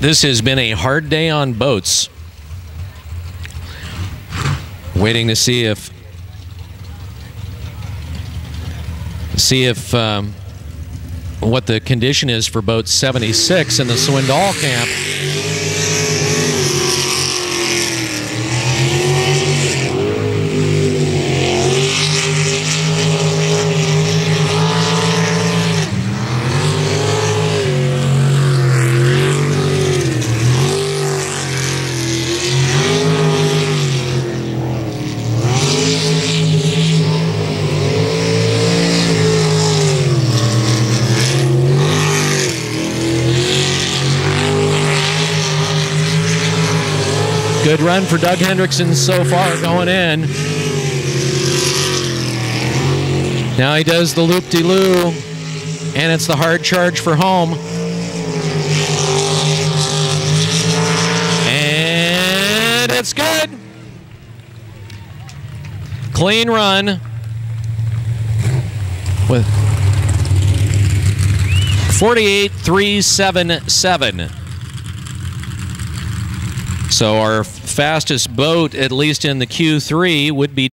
This has been a hard day on boats. Waiting to see if see if um, what the condition is for boat 76 in the Swindoll camp. Good run for Doug Hendrickson so far going in. Now he does the loop de loo, and it's the hard charge for home. And it's good. Clean run with 48.377. So our fastest boat, at least in the Q3, would be